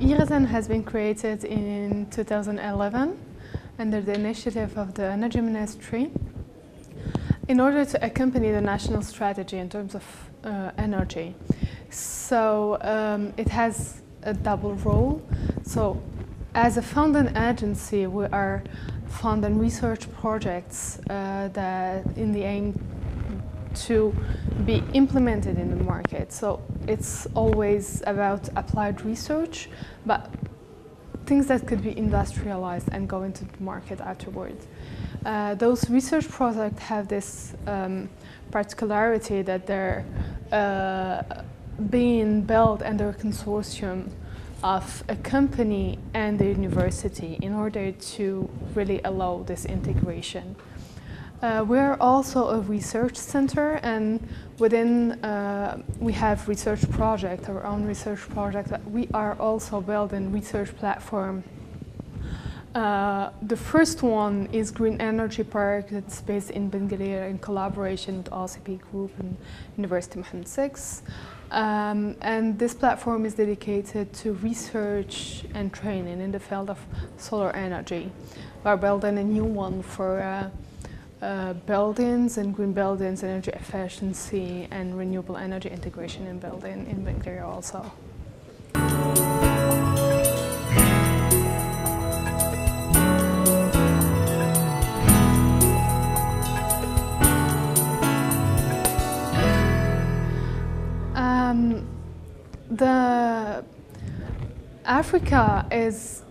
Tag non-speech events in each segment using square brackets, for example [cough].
So IRESEN has been created in 2011 under the initiative of the Energy Ministry in order to accompany the national strategy in terms of uh, energy. So um, it has a double role. So as a funding agency, we are funding research projects uh, that in the aim to be implemented in the market. So it's always about applied research, but things that could be industrialized and go into the market afterwards. Uh, those research projects have this um, particularity that they're uh, being built under a consortium of a company and the university in order to really allow this integration. Uh, we're also a research center and within uh, we have research project, our own research project. We are also building research platform. Uh, the first one is Green Energy Park that's based in Ben in collaboration with OCP Group and University Mohammed VI. Um, and this platform is dedicated to research and training in the field of solar energy. We're building a new one for uh, buildings and green buildings, energy efficiency, and renewable energy integration in building in Ben Guerir also. Um, the Africa is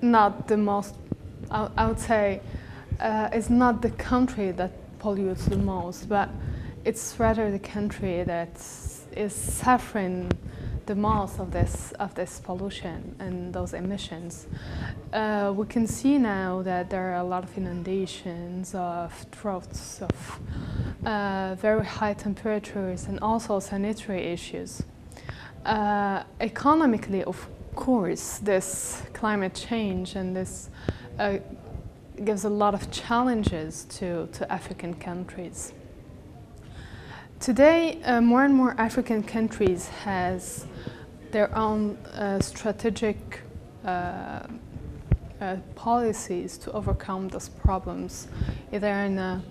not the most, I, I would say, uh, is not the country that pollutes the most, but it's rather the country that is suffering the most of this of this pollution and those emissions. Uh, we can see now that there are a lot of inundations, of droughts, of uh, very high temperatures, and also sanitary issues. Uh, economically, of course, this climate change and this uh, gives a lot of challenges to, to African countries. Today, uh, more and more African countries has their own uh, strategic uh, uh policies to overcome those problems, either in an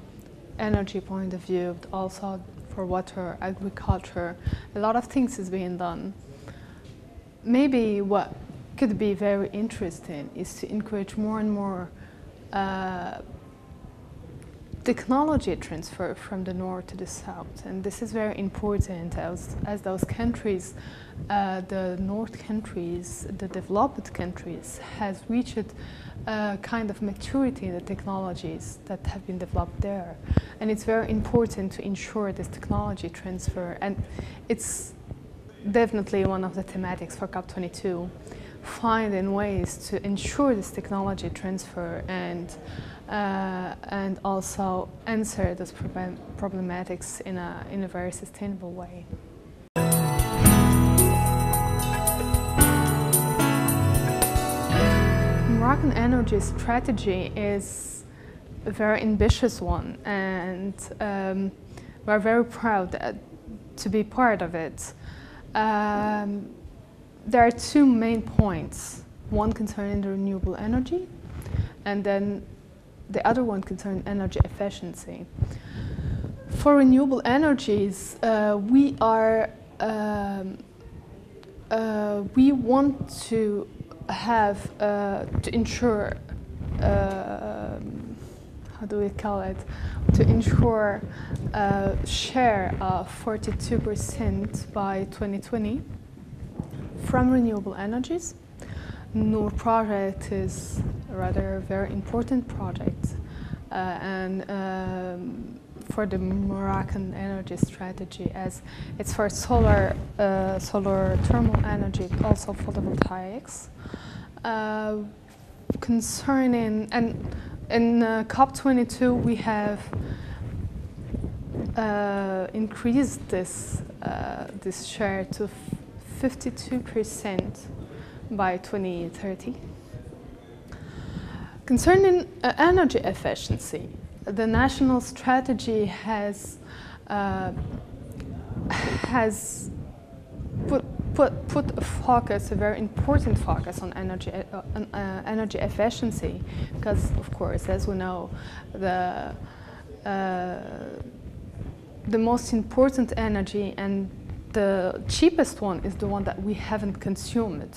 energy point of view, but also for water, agriculture. A lot of things is being done. Maybe what could be very interesting is to encourage more and more uh, technology transfer from the north to the south. And this is very important as, as those countries, uh, the north countries, the developed countries, has reached a kind of maturity in the technologies that have been developed there. And it's very important to ensure this technology transfer. And it's definitely one of the thematics for COP22 finding ways to ensure this technology transfer and uh, and also answer those problem problematics in a, in a very sustainable way. Moroccan energy strategy is a very ambitious one and um, we're very proud to be part of it. Um, there are two main points. One concerning the renewable energy, and then the other one concerning energy efficiency. For renewable energies, uh, we are um, uh, we want to have uh, to ensure uh, how do we call it to ensure a share of 42% by 2020 from renewable energies. Noor project is rather a very important project uh, and um, for the Moroccan energy strategy as it's for solar, uh, solar thermal energy, also photovoltaics. Uh, concerning, and in uh, COP22 we have uh, increased this, uh, this share to 52% by 2030. Concerning uh, energy efficiency, the national strategy has, uh, has put put, put a focus, a very important focus on energy, uh, on, uh, energy efficiency, because of course, as we know, the uh, the most important energy and the cheapest one is the one that we haven't consumed.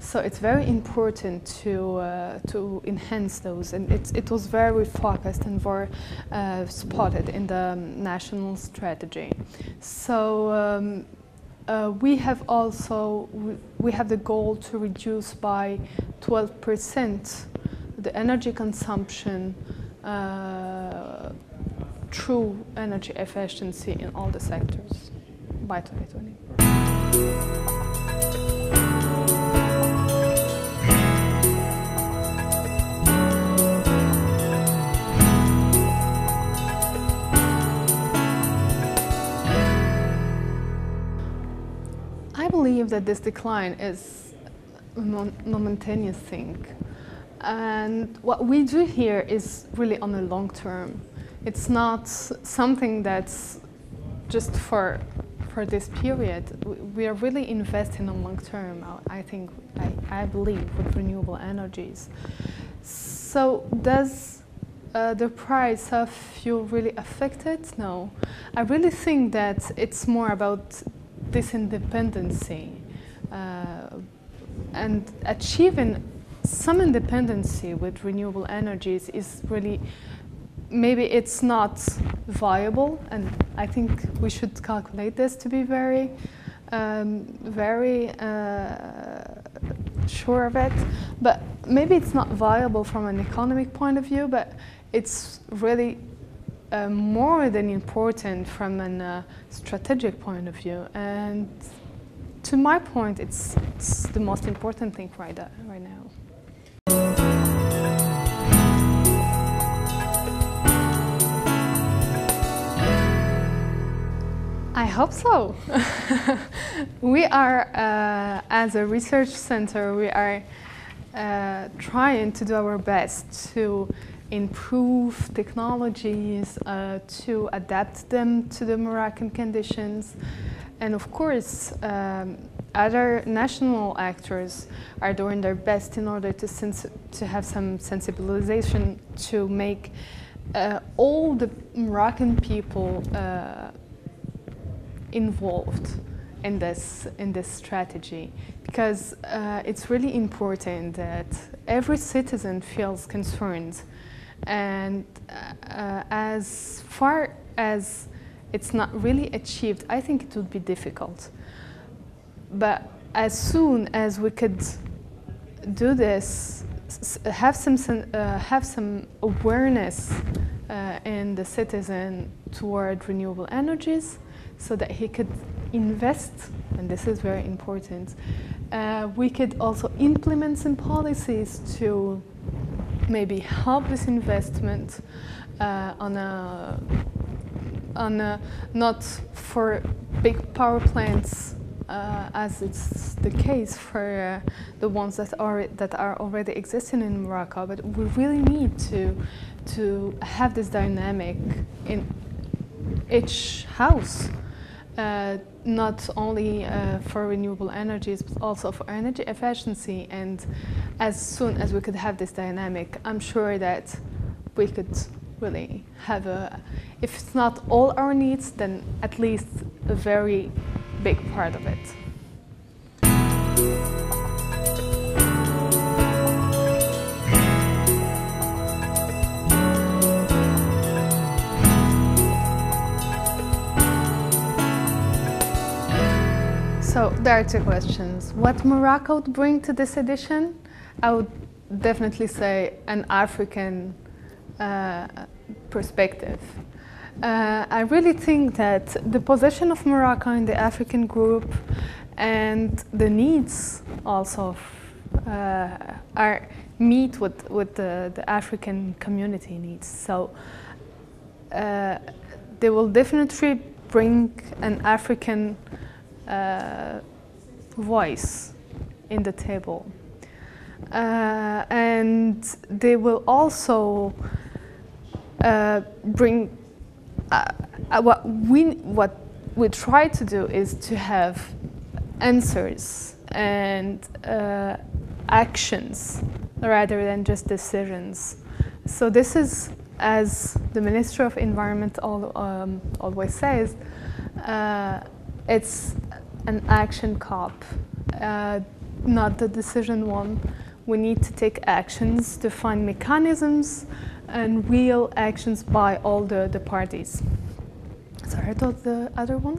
So it's very important to uh, to enhance those, and it it was very focused and very uh, spotted in the national strategy. So. Um, uh, we have also we, have the goal to reduce by 12% the energy consumption uh, through energy efficiency in all the sectors by 2020. I believe that this decline is a momentous thing. And what we do here is really on the long term. It's not something that's just for for this period. We are really investing on long term. I think I, I believe with renewable energies. So does uh, the price of fuel really affect it? No. I really think that it's more about this independency uh, and achieving some independency with renewable energies is really maybe it's not viable and I think we should calculate this to be very um, very uh, sure of it but maybe it's not viable from an economic point of view but it's really uh, more than important from a uh, strategic point of view. And to my point, it's, it's the most important thing right, uh, right now. I hope so. [laughs] we are, uh, as a research center, we are uh, trying to do our best to improve technologies uh, to adapt them to the Moroccan conditions. And of course, um, other national actors are doing their best in order to, to have some sensibilization to make uh, all the Moroccan people uh, involved in this in this strategy because uh, it's really important that every citizen feels concerned and uh, as far as it's not really achieved, I think it would be difficult. But as soon as we could do this, have some, uh, have some awareness uh, in the citizen toward renewable energies so that he could invest, and this is very important, uh, we could also implement some policies to maybe help this investment uh, on a on a, not for big power plants uh, as it's the case for uh, the ones that are that are already existing in Morocco, but we really need to to have this dynamic in each house uh, not only uh, for renewable energies, but also for energy efficiency. And as soon as we could have this dynamic, I'm sure that we could really have a, if it's not all our needs, then at least a very big part of it. There are two questions. What Morocco would bring to this edition? I would definitely say an African uh, perspective. Uh, I really think that the position of Morocco in the African group and the needs also uh, are meet with, with the, the African community needs. So uh, they will definitely bring an African uh, voice in the table. Uh, and they will also uh, bring uh, uh, what we what we try to do is to have answers and uh, actions rather than just decisions. So this is, as the Minister of Environment all, um, always says, uh, it's an action COP, uh, not the decision one. We need to take actions to find mechanisms and real actions by all the, the parties. Sorry, I thought the other one?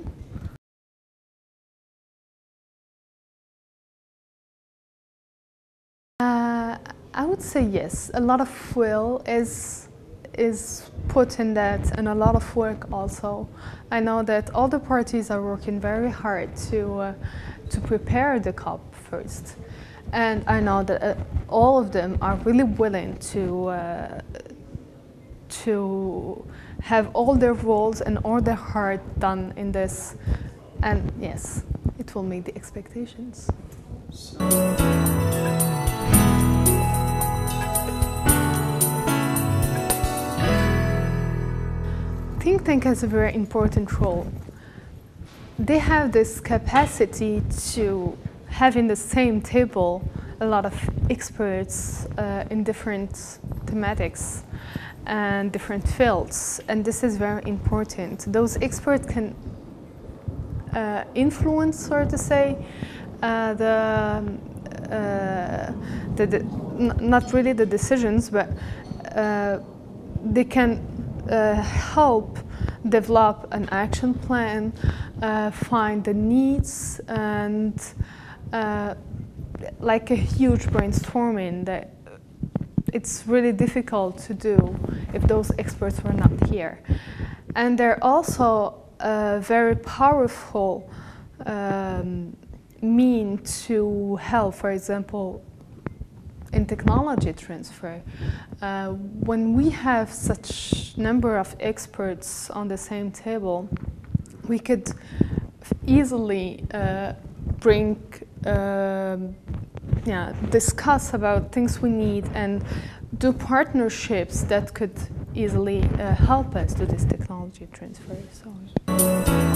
Uh, I would say yes. A lot of will is is put in that, and a lot of work also. I know that all the parties are working very hard to uh, to prepare the COP first, and I know that uh, all of them are really willing to uh, to have all their roles and all their heart done in this, and yes, it will meet the expectations. Think tank has a very important role. They have this capacity to have in the same table a lot of experts uh, in different thematics and different fields, and this is very important. Those experts can uh, influence, so to say, uh, the, uh, the, the not really the decisions, but uh, they can help develop an action plan, uh, find the needs, and uh, like a huge brainstorming that it's really difficult to do if those experts were not here. And they're also a very powerful um, mean to help, for example, in technology transfer. Uh, when we have such number of experts on the same table, we could easily uh, bring, uh, yeah, discuss about things we need and do partnerships that could easily uh, help us do this technology transfer. So.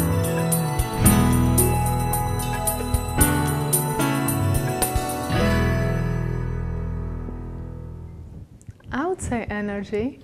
Would say energy.